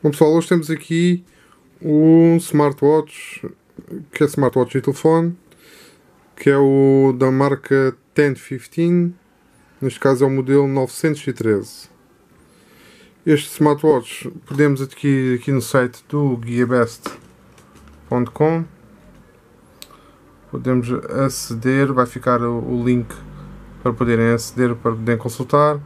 Bom pessoal, hoje temos aqui um smartwatch, que é smartwatch de telefone, que é o da marca 1015, neste caso é o modelo 913. Este smartwatch podemos adquirir aqui no site do guiabest.com podemos aceder, vai ficar o link para poderem aceder, para poderem consultar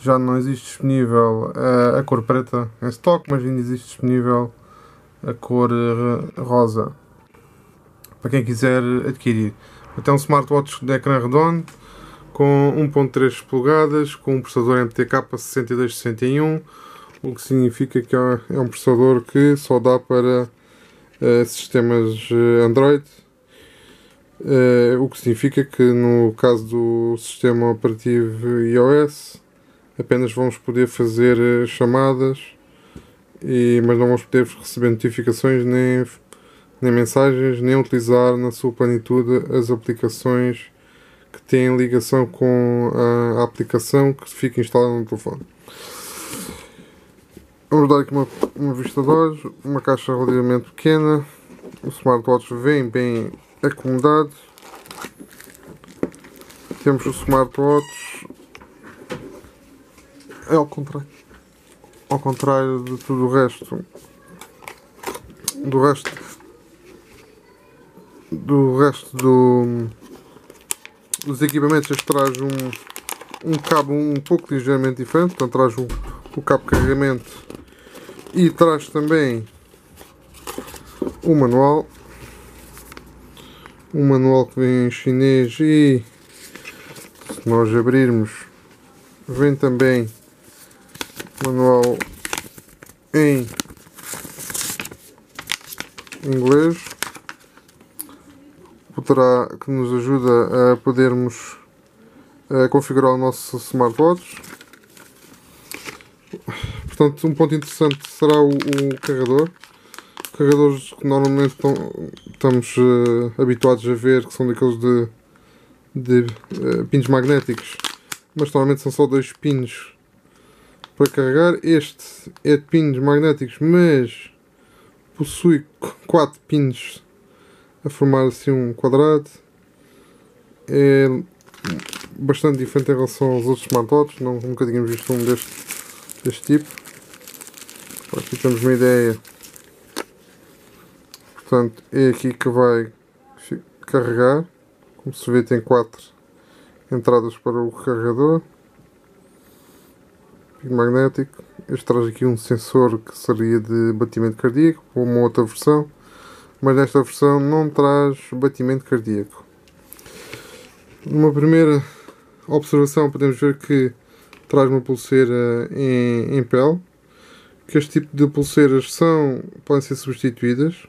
já não existe disponível a, a cor preta em stock, mas ainda existe disponível a cor eh, rosa para quem quiser adquirir. Até um smartwatch de ecrã redondo com 1.3 polegadas com um processador MTK 6261 o que significa que é, é um processador que só dá para uh, sistemas eh, Android uh, o que significa que no caso do sistema operativo iOS apenas vamos poder fazer eh, chamadas, e, mas não vamos poder receber notificações nem, nem mensagens, nem utilizar na sua plenitude as aplicações que têm ligação com a, aplicação que fica instalada no telefone. Vamos dar aqui uma, uma vista de olhos, uma caixa relativamente pequena, o smartwatch vem bem acomodado. Temos o smartwatch é ao contrário. Ao contrário de tudo o resto. Do resto. Do resto do, dos equipamentos, este traz um, um cabo um pouco ligeiramente diferente. Portanto, traz o, o cabo de carregamento e traz também o manual. Um manual que vem em chinês e se nós abrirmos vem também manual em inglês poderá que nos ajuda a podermos a configurar o nosso smartwatch. Portanto um ponto interessante será o, o carregador. Carregadores que normalmente estamos uh, habituados a ver que são daqueles de, de uh, pinos magnéticos mas normalmente são só dois pinos para carregar. Este é de pinos magnéticos, mas possui quatro pinos a formar assim um quadrado. É bastante diferente em relação aos outros smartwatches, não, nunca tínhamos visto um deste, deste tipo. Aqui temos uma ideia. Portanto, é aqui que vai carregar. Como se vê, tem quatro entradas para o carregador magnético. Este traz aqui um sensor que seria de batimento cardíaco, ou uma outra versão, mas nesta versão não traz batimento cardíaco. Numa primeira observação podemos ver que traz uma pulseira em, em pele, que este tipo de pulseiras são, podem ser substituídas,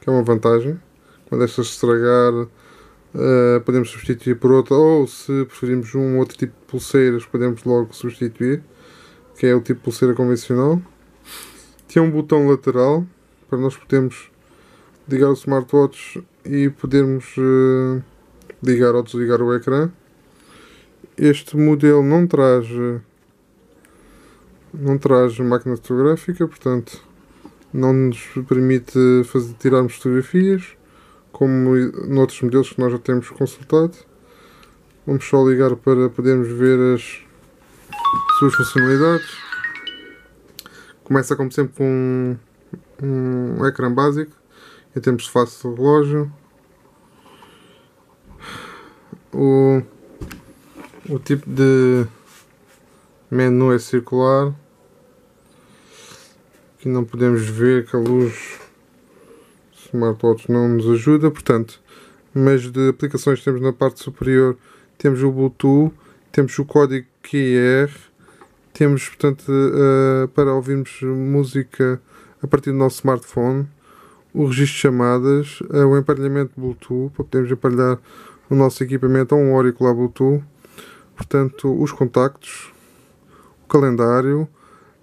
que é uma vantagem. Quando estas estragar, uh, podemos substituir por outra, ou se preferimos um outro tipo de pulseiras, podemos logo substituir que é o tipo pulseira convencional. Tem um botão lateral para nós podermos ligar o smartwatch e podermos uh, ligar ou desligar o ecrã. Este modelo não traz não traz máquina fotográfica, portanto não nos permite fazer, tirarmos fotografias como noutros modelos que nós já temos consultado. Vamos só ligar para podermos ver as suas funcionalidades. Começa como sempre com um, um ecrã básico em termos de face do relógio. O, o tipo de menu é circular. Aqui não podemos ver que a luz smartwatch não nos ajuda, portanto, mas de aplicações temos na parte superior temos o Bluetooth, temos o código QR temos, portanto, uh, para ouvirmos música a partir do nosso smartphone, o registro de chamadas, uh, o emparelhamento Bluetooth, para podermos emparelhar o nosso equipamento a um auricular Bluetooth, portanto, os contactos, o calendário.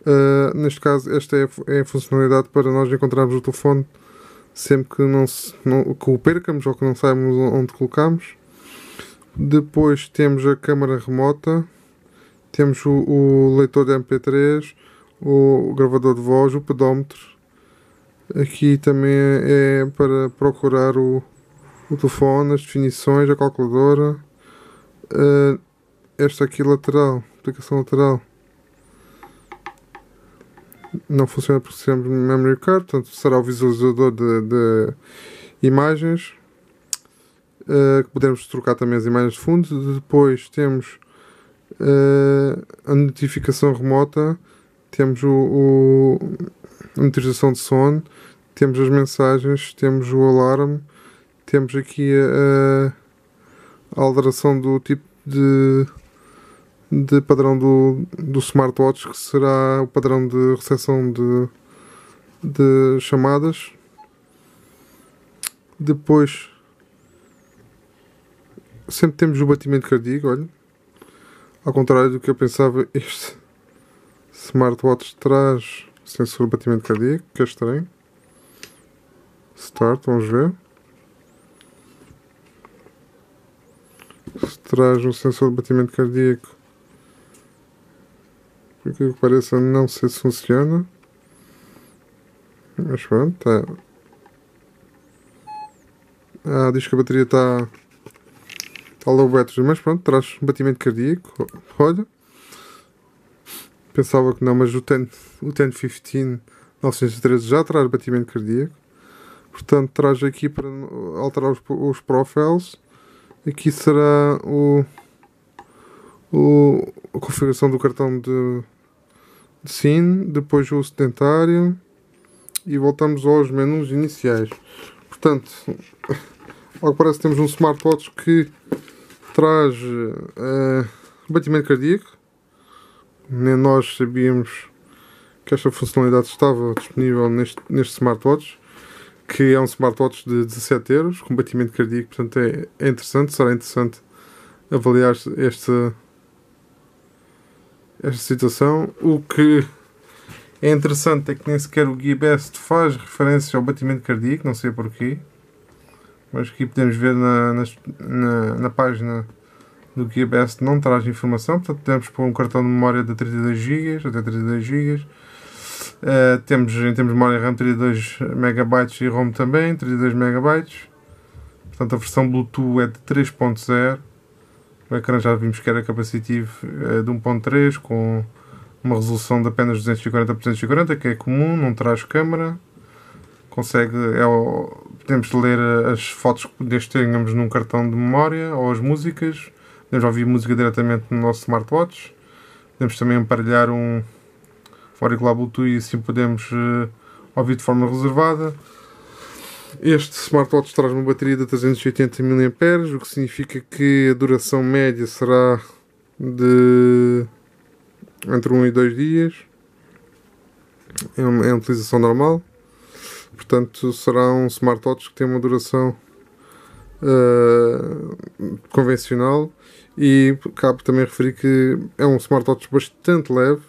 Uh, neste caso, esta é, é, a funcionalidade para nós encontrarmos o telefone sempre que, não, se, não, que o percamos ou que não saibamos onde colocamos. Depois temos a câmara remota temos o, o leitor de MP3, o gravador de voz, o pedómetro. Aqui também é para procurar o, o telefone, as definições, a calculadora. Uh, esta aqui lateral, aplicação lateral. Não funciona porque temos memory card, portanto será o visualizador de, de imagens. Uh, podemos trocar também as imagens de fundo. Depois temos uh, a notificação remota temos o, o a monitorização de som, temos as mensagens, temos o alarme, temos aqui a, a alteração do tipo de, de padrão do, do smartwatch, que será o padrão de recepção de, de chamadas. Depois, sempre temos o batimento cardíaco, olha. Ao contrário do que eu pensava, este Smartwatch traz sensor de batimento cardíaco, que é estranho. Start, vamos ver. Traz um sensor de batimento cardíaco. Por que pareça não sei se funciona. Mas pronto, tá. Ah, diz que a bateria está. Battery, mas pronto, traz batimento cardíaco. Olha. Pensava que não, mas o 10, o 1015 913 já traz batimento cardíaco. Portanto, traz aqui para alterar os, os profiles. Aqui será o, o, a configuração do cartão de, de SIN, depois o sedentário e voltamos aos menus iniciais. Portanto, ao que parece temos um smartwatch que traz uh, batimento cardíaco nem nós sabíamos que esta funcionalidade estava disponível neste, neste smartwatch, que é um smartwatch de 17 euros, com batimento cardíaco, portanto é, é interessante, será interessante avaliar esta, esta situação. O que é interessante é que nem sequer o Guia Best faz referência ao batimento cardíaco, não sei porquê, mas aqui podemos ver na, na, na, na página do Best não traz informação, portanto podemos pôr um cartão de memória de 32 GB, até 32 GB. Uh, temos em termos de memória RAM 32 MB e ROM também, 32 MB. Portanto a versão Bluetooth é de 3.0. O ecrã já vimos que era capacitivo uh, de 1.3 com uma resolução de apenas 240 por 240, que é comum, não traz câmera. Consegue, é, podemos ler as fotos que desde tenhamos num cartão de memória ou as músicas Podemos ouvir música diretamente no nosso smartwatch. Podemos também emparelhar um auricular Bluetooth e assim podemos uh, ouvir de forma reservada. Este smartwatch traz uma bateria de 380 mAh, o que significa que a duração média será de entre 1 e 2 dias. É uma, é uma utilização normal. Portanto, será um smartwatch que tem uma duração uh, convencional e cabe também referir que é um smartwatch bastante leve.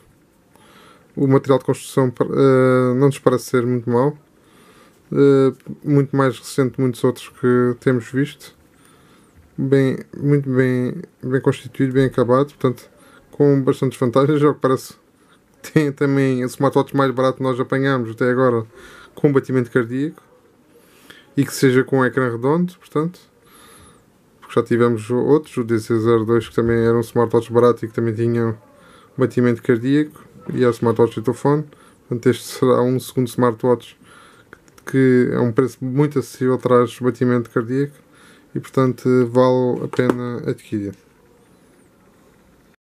O material de construção uh, não nos parece ser muito mau. Uh, muito mais recente de muitos outros que temos visto. Bem, muito bem, bem constituído, bem acabado, portanto, com bastantes vantagens. Ao que parece, tem também o smartwatch mais barato que nós apanhamos até agora com batimento cardíaco e que seja com um ecrã redondo, portanto, já tivemos outros, o DC02 que também era um smartwatch barato e que também tinha batimento cardíaco e é o smartwatch de telefone. Portanto, este será um segundo smartwatch que é um preço muito acessível, traz batimento cardíaco e portanto vale a pena adquirir.